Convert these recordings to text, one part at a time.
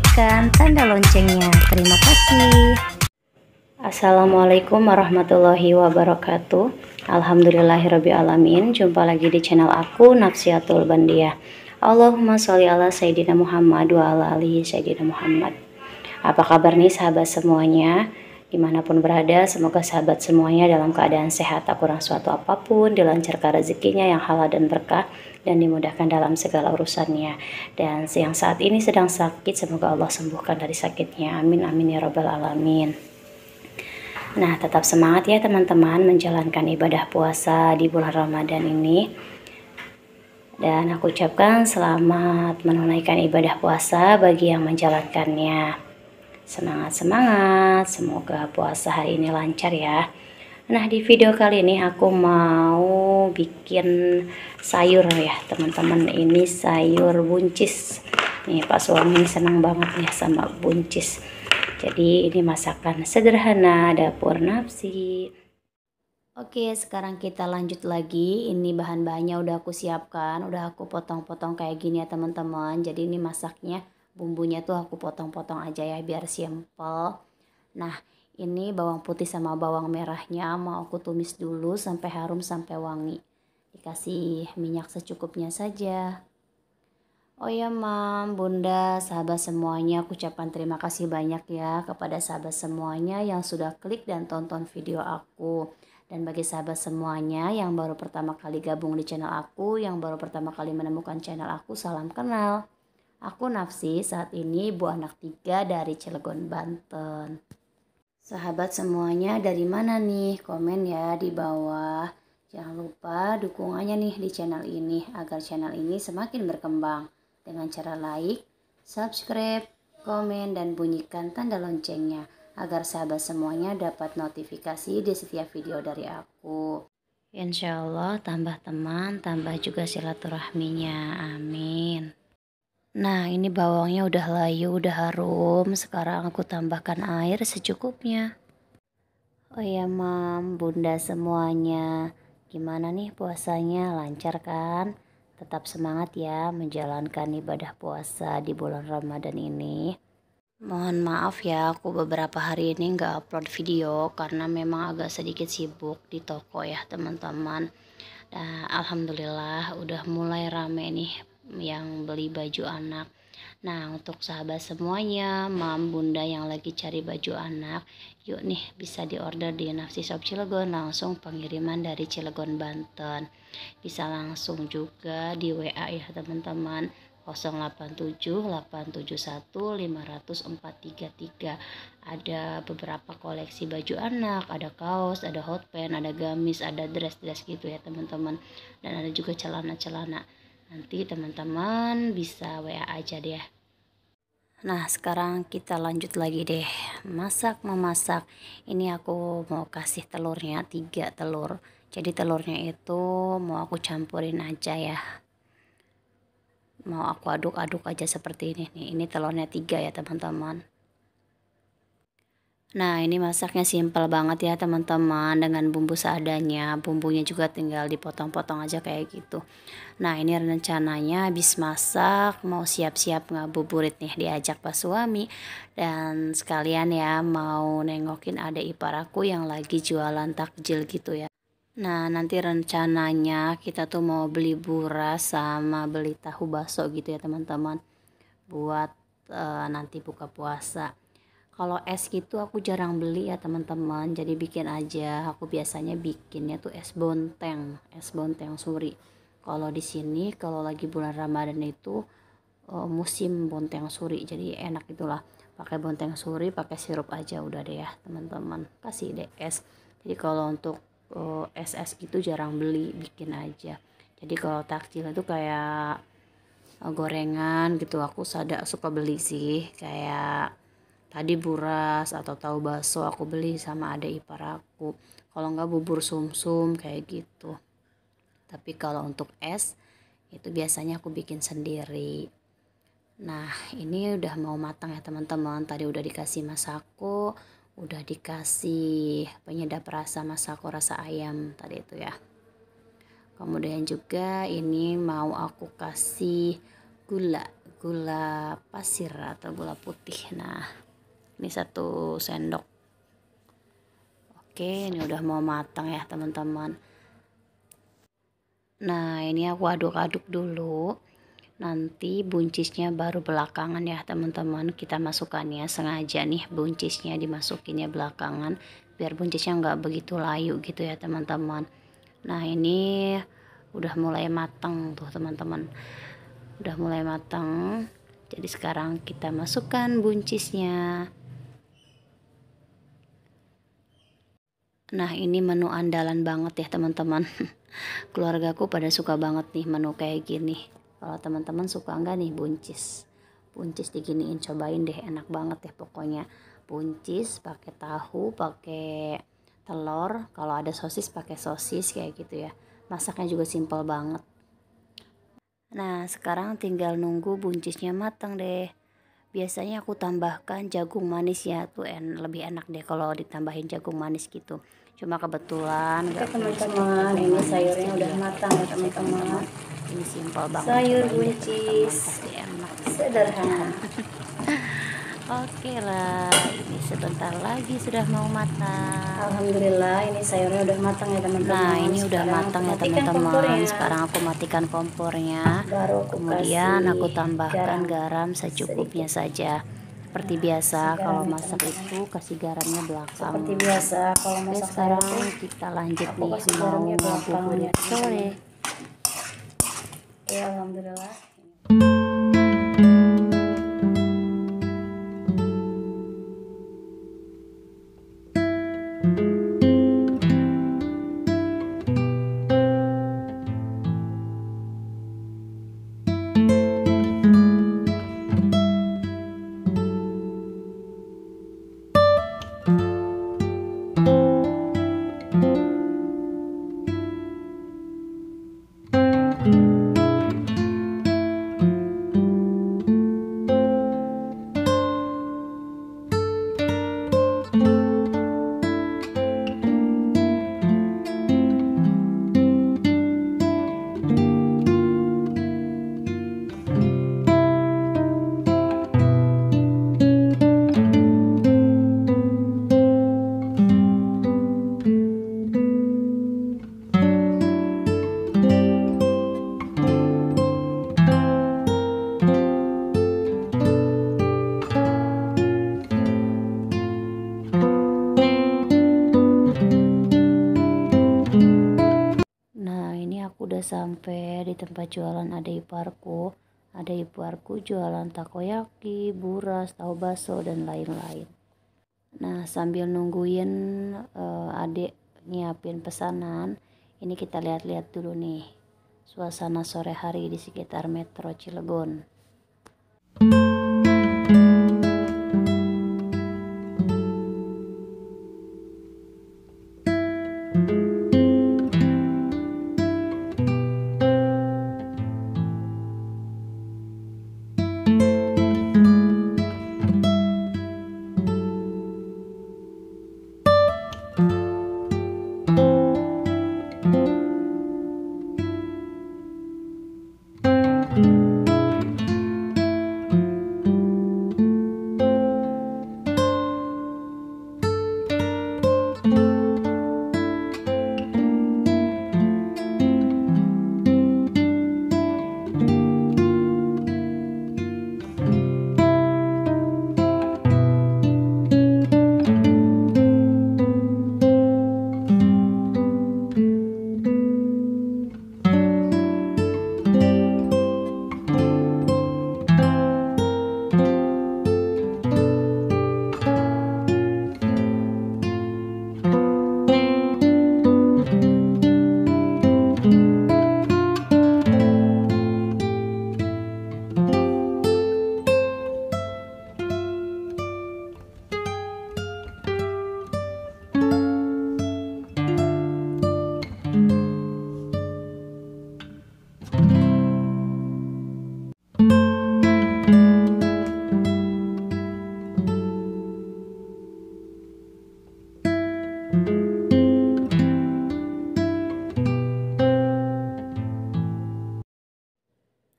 bunyikan tanda loncengnya. Terima kasih. Assalamualaikum warahmatullahi wabarakatuh. Alhamdulillahirrabbilalamin. Jumpa lagi di channel aku Nafsiatul Bandia. Allahumma sholli ala Sayyidina Muhammad wa ala alihi Sayyidina Muhammad. Apa kabar nih sahabat semuanya? di mana pun berada semoga sahabat semuanya dalam keadaan sehat tak kurang suatu apa pun dilancarkan rezekinya yang halal dan berkah dan dimudahkan dalam segala urusannya. Dan yang saat ini sedang sakit semoga Allah sembuhkan dari sakitnya. Amin amin ya robbal alamin. Nah tetap semangat ya teman-teman menjalankan ibadah puasa di bulan Ramadan ini. Dan aku ucapkan selamat menunaikan ibadah puasa bagi yang menjalankannya. Semangat semangat, semoga puasa hari ini lancar ya. Nah di video kali ini aku mau bikin sayur ya teman-teman. Ini sayur buncis. Nih Pak suami senang banget ya sama buncis. Jadi ini masakan sederhana dapur nafsi. Oke sekarang kita lanjut lagi ini bahan-bahannya udah aku siapkan udah aku potong-potong kayak gini ya teman-teman jadi ini masaknya bumbunya tuh aku potong-potong aja ya biar simple nah ini bawang putih sama bawang merahnya mau aku tumis dulu sampai harum sampai wangi dikasih minyak secukupnya saja Oh ya mam, bunda, sahabat semuanya aku ucapkan terima kasih banyak ya kepada sahabat semuanya yang sudah klik dan tonton video aku. Dan bagi sahabat semuanya yang baru pertama kali gabung di channel aku, yang baru pertama kali menemukan channel aku, salam kenal. Aku Nafsi saat ini ibu anak tiga dari Cilegon, Banten. Sahabat semuanya dari mana nih? Komen ya di bawah. Jangan lupa dukungannya nih di channel ini agar channel ini semakin berkembang dengan cara like, subscribe, komen, dan bunyikan tanda loncengnya agar sahabat semuanya dapat notifikasi di setiap video dari aku. Insya Allah tambah teman, tambah juga silaturahminya. Amin. Nah, ini bawangnya udah layu, udah harum. Sekarang aku tambahkan air secukupnya. Oh ya, Mam, Bunda semuanya. Gimana nih puasanya? Lancar kan? Tetap semangat ya menjalankan ibadah puasa di bulan Ramadan ini. Mohon maaf ya, aku beberapa hari ini nggak upload video karena memang agak sedikit sibuk di toko ya teman-teman. Nah, Alhamdulillah udah mulai rame nih yang beli baju anak. Nah, untuk sahabat semuanya, mam, bunda yang lagi cari baju anak, yuk nih bisa diorder di Nafsi Shop Cilegon langsung pengiriman dari Cilegon Banten. Bisa langsung juga di WA ya teman-teman. 087 871 50433 ada beberapa koleksi baju anak ada kaos ada hot pen ada gamis ada dress-dress gitu ya teman-teman dan ada juga celana-celana Nanti teman-teman bisa WA aja deh. Nah sekarang kita lanjut lagi deh. Masak memasak. Ini aku mau kasih telurnya tiga telur. Jadi telurnya itu mau aku campurin aja ya. Mau aku aduk-aduk aja seperti ini. Nih Ini telurnya tiga ya teman-teman Nah ini masaknya simpel banget ya teman-teman dengan bumbu seadanya. Bumbunya juga tinggal dipotong-potong aja kayak gitu. Nah ini rencananya habis masak mau siap-siap ngabuburit nih diajak pas suami. Dan sekalian ya mau nengokin ada ipar aku yang lagi jualan takjil gitu ya. Nah nanti rencananya kita tuh mau beli buras sama beli tahu bakso gitu ya teman-teman. Buat uh, nanti buka puasa kalau es gitu aku jarang beli ya teman-teman. Jadi bikin aja. Aku biasanya bikinnya tuh es bonteng es bonteng suri. Kalau di sini kalau lagi bulan Ramadan itu uh, musim bonteng suri. Jadi enak itulah. Pakai bonteng suri pakai sirup aja udah deh ya teman-teman. Kasih deh es. Jadi kalau untuk uh, es es gitu jarang beli bikin aja. Jadi kalau takjil itu kayak uh, gorengan gitu. Aku sada suka beli sih. Kayak tadi buras atau tahu bakso aku beli sama ada ipar aku. Kalau nggak bubur sumsum kayak gitu. Tapi kalau untuk es itu biasanya aku bikin sendiri. Nah ini udah mau matang ya teman-teman. Tadi udah dikasih masako udah dikasih penyedap rasa masako rasa ayam tadi itu ya. Kemudian juga ini mau aku kasih gula gula pasir atau gula putih. Nah ini satu sendok. Oke ini udah mau matang ya teman-teman. Nah ini aku aduk-aduk dulu. Nanti buncisnya baru belakangan ya teman-teman. Kita masukkannya sengaja nih buncisnya dimasukinnya belakangan biar buncisnya nggak begitu layu gitu ya teman-teman. Nah ini udah mulai matang tuh teman-teman. Udah mulai matang. Jadi sekarang kita masukkan buncisnya nah ini menu andalan banget ya teman-teman. Keluargaku pada suka banget nih menu kayak gini. Kalau teman-teman suka enggak nih buncis? Buncis diginiin cobain deh enak banget ya pokoknya. Buncis pakai tahu pakai telur kalau ada sosis pakai sosis kayak gitu ya. Masaknya juga simpel banget. Nah sekarang tinggal nunggu buncisnya matang deh biasanya aku tambahkan jagung manis ya tuh en lebih enak deh kalau ditambahin jagung manis gitu. Cuma kebetulan Oke teman-teman ini sayurnya udah matang ya teman-teman. Ini simpel banget sayur buncis. Enak. Sederhana Oke lah, ini sebentar lagi sudah mau matang. Alhamdulillah ini sayurnya udah matang ya teman-teman. Nah ini udah matang ya teman-teman. Sekarang aku matikan kompornya. Baru aku Kemudian aku tambahkan garam, garam secukupnya sedikit. saja. Seperti biasa kalau masak itu kasih garamnya belakang. Seperti biasa kalau masak Oke, sekarang kita lanjut nih mau ngabuburit sore. Ya alhamdulillah. Sampai di tempat jualan ada iparku ada iparku jualan takoyaki, buras, tahu baso dan lain-lain. Nah sambil nungguin uh, adik nyiapin pesanan ini kita lihat-lihat dulu nih suasana sore hari di sekitar metro Cilegon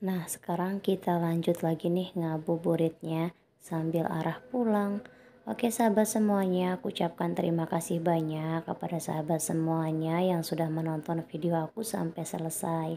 Nah, sekarang kita lanjut lagi nih ngabuburitnya sambil arah pulang. Oke sahabat semuanya, aku ucapkan terima kasih banyak kepada sahabat semuanya yang sudah menonton video aku sampai selesai.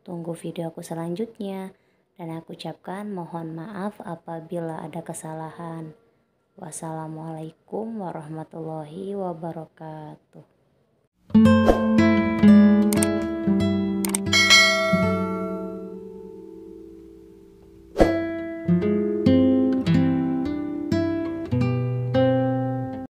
Tunggu video aku selanjutnya dan aku ucapkan mohon maaf apabila ada kesalahan. Wassalamualaikum warahmatullahi wabarakatuh.